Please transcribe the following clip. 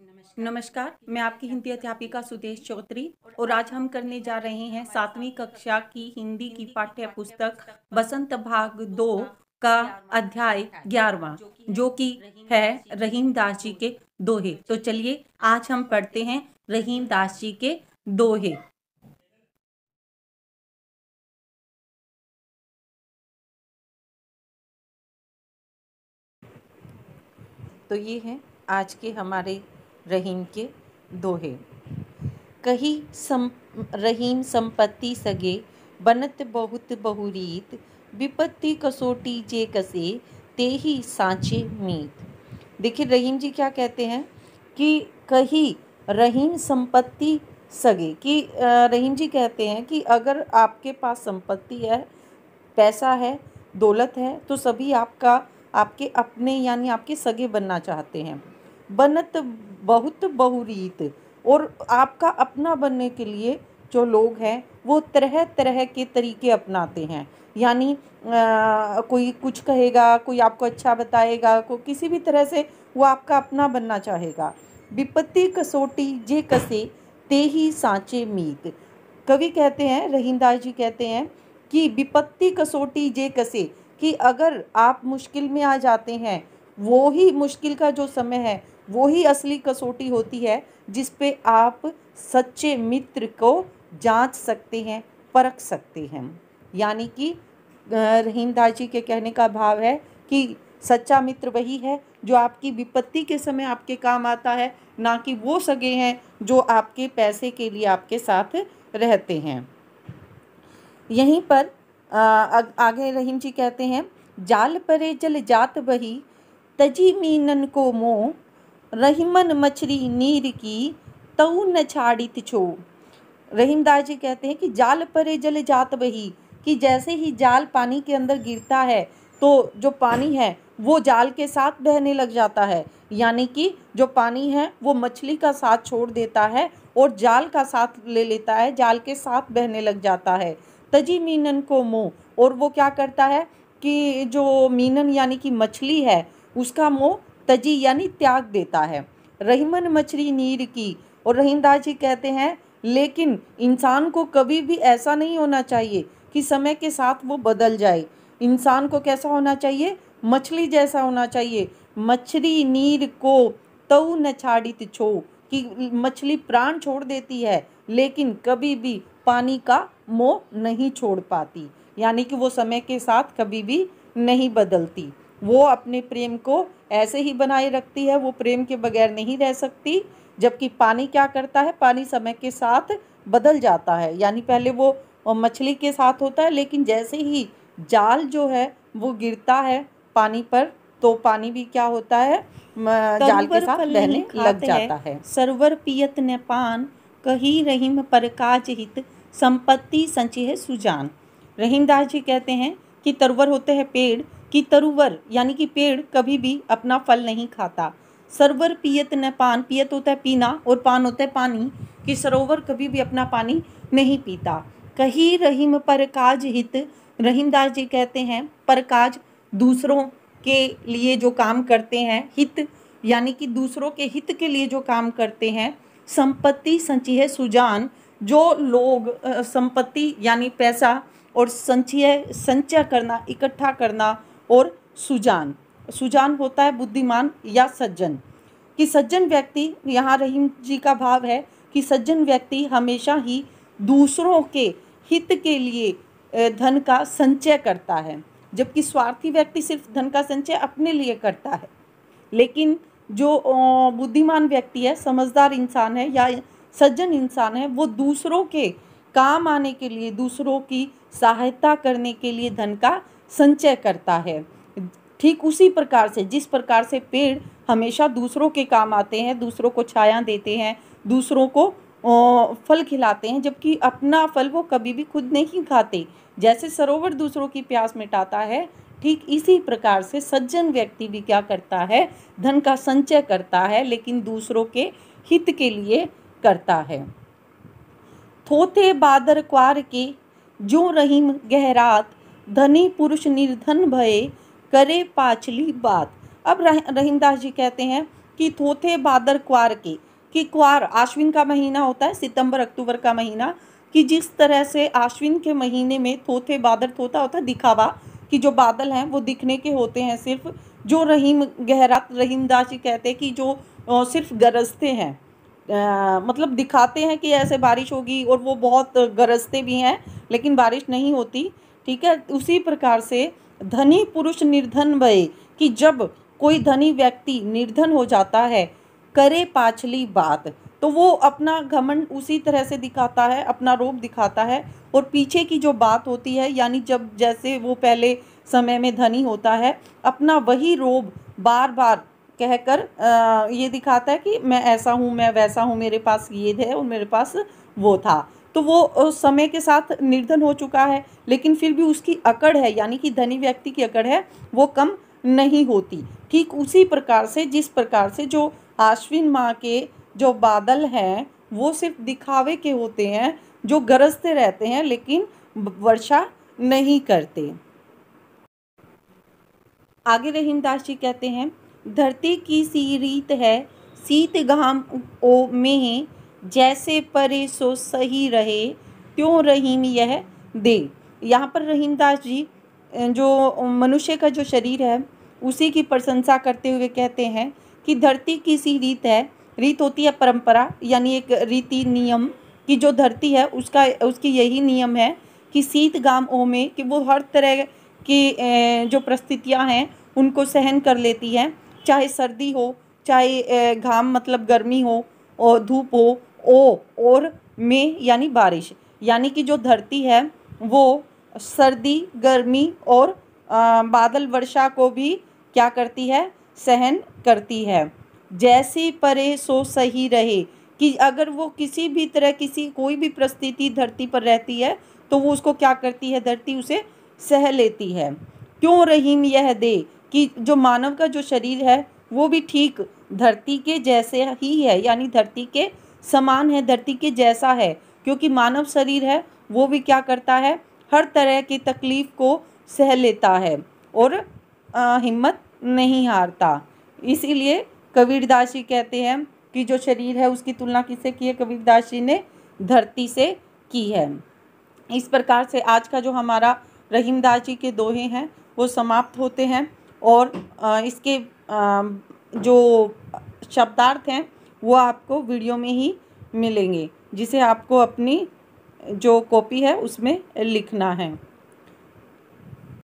नमस्कार। मैं आपकी हिंदी अध्यापिका सुदेश चौधरी और आज हम करने जा रहे हैं सातवीं कक्षा की हिंदी की पाठ्य पुस्तक बसंत भाग दो का अध्याय ग्यारहवा, जो कि है रहीम दास जी के दोहे। तो चलिए, आज हम पढ़ते हैं रहीम दास जी के दोहे। तो ये है आज के हमारे रहीम के दोहे। कही सम, रहीम संपत्ति सगे, बनत बहुत बहुरीत, विपत्ति कसोटी जे कसे, ते ही सांचे मीत। देखिए, रहीम जी क्या कहते हैं कि कही रहीम संपत्ति सगे, कि रहीम जी कहते हैं कि अगर आपके पास संपत्ति है, पैसा है, दौलत है तो सभी आपका, आपके अपने, यानी आपके सगे बनना चाहते हैं। बनत बहुत बहुरीत और आपका अपना बनने के लिए जो लोग हैं वो तरह तरह के तरीके अपनाते हैं। यानी आ, कोई कुछ कहेगा कोई आपको अच्छा बताएगा कोई किसी भी तरह से वो आपका अपना बनना चाहेगा। विपत्ति कसोटी जे कसे ते ही सांचे मीत। कवि कहते हैं रहीमदास जी कहते हैं कि विपत्ति कसोटी जे कसे कि अगर आप मुश्किल में आ जाते हैं वो ही मुश्किल का जो समय है वो ही असली कसौटी होती है जिस पे आप सच्चे मित्र को जाँच सकते हैं, परख सकते हैं। यानी कि रहीमदास जी के कहने का भाव है कि सच्चा मित्र वही है जो आपकी विपत्ति के समय आपके काम आता है, ना कि वो सगे हैं जो आपके पैसे के लिए आपके साथ रहते हैं। यहीं पर आगे रहीम जी कहते हैं, जाल परे जल जात बही, तजी मीनन को मोह रहीमन मछली नीर की तऊ न छाड़ित छो। रहीमदास जी कहते हैं कि जाल परे जल जात बही कि जैसे ही जाल पानी के अंदर गिरता है तो जो पानी है, वो जाल के साथ बहने लग जाता है। यानी कि जो पानी है, वो मछली का साथ छोड़ देता है और जाल का साथ ले लेता है, जाल के साथ बहने लग जाता है। तजी मीनन को मोह, और वो क्या करता है कि जो मीनन यानी कि मछली है, उसका मोह तजी यानी त्याग देता है। रहीमन मछली नीर की, और रहीमदास जी कहते हैं, लेकिन इंसान को कभी भी ऐसा नहीं होना चाहिए कि समय के साथ वो बदल जाए। इंसान को कैसा होना चाहिए? मछली जैसा होना चाहिए। मछली नीर को तऊ न छाड़ित छो कि मछली प्राण छोड़ देती है, लेकिन कभी भी पानी का मोह नहीं छोड़ पाती। यानी कि वो समय के साथ कभी भी नहीं बदलती। वो अपने प्रेम को ऐसे ही बनाए रखती है वो प्रेम के बगैर नहीं रह सकती जबकि पानी क्या करता है? पानी समय के साथ बदल जाता है। यानी पहले वो मछली के साथ होता है लेकिन जैसे ही जाल जो है वो गिरता है पानी पर तो पानी भी क्या होता है? जाल के साथ बहने लग जाता है। सरवर पियत ने पान कही रहीम पर काज हित संपत्ति संचय सुजान। रहीमदास जी कहते हैं कि तरवर होते हैं पेड़ कि तरुवर, यानी कि पेड़, कभी भी अपना फल नहीं खाता। सरोवर पियत न पान, पियत होता है पीना और पान होता है पानी, कि सरोवर कभी भी अपना पानी नहीं पीता। कही रहीम पर काज हित, रहीमदास जी कहते हैं, पर काज दूसरों के लिए जो काम करते हैं, हित, यानी कि दूसरों के हित के लिए जो काम करते हैं, संपत्ति संचय सुजान, जो लोग संपत्ति, यानी पैसा और संचय संचय करना, इकट्ठा करना और सुजान। सुजान होता है बुद्धिमान या सज्जन। कि सज्जन व्यक्ति, यहाँ रहीम जी का भाव है कि सज्जन व्यक्ति हमेशा ही दूसरों के हित के लिए धन का संचय करता है। जबकि स्वार्थी व्यक्ति सिर्फ़ धन का संचय अपने लिए करता है। लेकिन जो बुद्धिमान व्यक्ति है, समझदार इंसान है या सज्जन इंसान है, वो दूसरों के काम आने के लिए, दूसरों की सहायता करने के लिए धन का संचय करता है। ठीक उसी प्रकार से, जिस प्रकार से पेड़ हमेशा दूसरों के काम आते हैं, दूसरों को छाया देते हैं, दूसरों को फल खिलाते हैं, जबकि अपना फल वो कभी भी खुद नहीं खाते। जैसे सरोवर दूसरों की प्यास मिटाता है, ठीक इसी प्रकार से सज्जन व्यक्ति भी क्या करता है? धन का संचय करता है, लेकिन दूसरों के हित के लिए करता है। थोथे बादर क्वार के, जो रहीम गहरात धनी पुरुष निर्धन भये करे पाचली बात। अब रहीमदास जी कहते हैं कि थोथे बादर क्वार के कि क्वार आश्विन का महीना होता है सितंबर अक्टूबर का महीना कि जिस तरह से आश्विन के महीने में थोथे बादल थोता होता है दिखावा कि जो बादल हैं वो दिखने के होते हैं सिर्फ़ जो रहीम गहरा रहीमदास जी कहते हैं कि जो सिर्फ़ गरजते हैं। आ, मतलब दिखाते हैं कि ऐसे बारिश होगी और वो बहुत गरजते भी हैं लेकिन बारिश नहीं होती। ठीक है? उसी प्रकार से धनी पुरुष निर्धन भय कि जब कोई धनी व्यक्ति निर्धन हो जाता है, करे पाछली बात तो वो अपना घमंड उसी तरह से दिखाता है, अपना रोग दिखाता है और पीछे की जो बात होती है, यानी जब जैसे वो पहले समय में धनी होता है, अपना वही रोग बार बार कहकर ये दिखाता है कि मैं ऐसा हूँ, मैं वैसा हूँ, मेरे पास ये है और मेरे पास वो था। तो वो समय के साथ निर्धन हो चुका है, लेकिन फिर भी उसकी अकड़ है, यानी कि धनी व्यक्ति की अकड़ है, वो कम नहीं होती। ठीक उसी प्रकार से, जिस प्रकार से जो आश्विन माह के जो बादल हैं, वो सिर्फ़ दिखावे के होते हैं, जो गरजते रहते हैं, लेकिन वर्षा नहीं करते। आगे रहीमदास जी कहते हैं, धरती की सी रीत है शीत घाम ओ में जैसे परे सो सही रहे, क्यों रहीम यह दे? यहाँ पर रहीमदास जी जो मनुष्य का जो शरीर है, उसी की प्रशंसा करते हुए कहते हैं कि धरती की सी रीत है। रीत होती है परंपरा, यानी एक रीति नियम की जो धरती है, उसका, उसकी यही नियम है कि शीत गाम ओ में कि वो हर तरह की जो परिस्थितियाँ हैं, उनको सहन कर लेती है। चाहे सर्दी हो, चाहे घाम मतलब गर्मी हो, और धूप हो ओ, और में, यानी बारिश। यानी कि जो धरती है, वो सर्दी, गर्मी और बादल, वर्षा को भी क्या करती है? सहन करती है। जैसी परे सो सही रहे कि अगर वो किसी भी तरह, किसी, कोई भी परिस्थिति धरती पर रहती है तो वो उसको क्या करती है? धरती उसे सह लेती है। क्यों रहीम यह दे कि जो मानव का जो शरीर है, वो भी ठीक धरती के जैसे ही है, यानी धरती के समान है धरती के जैसा है क्योंकि मानव शरीर है वो भी क्या करता है हर तरह की तकलीफ़ को सह लेता है और आ, हिम्मत नहीं हारता। इसीलिए कबीरदास जी कहते हैं कि जो शरीर है उसकी तुलना किससे की है? कबीरदास जी ने धरती से की है। इस प्रकार से आज का जो हमारा रहीमदास जी के दोहे हैं वो समाप्त होते हैं और इसके जो शब्दार्थ हैं वो आपको वीडियो में ही मिलेंगे। जिसे आपको अपनी जो कॉपी है, उसमें लिखना है।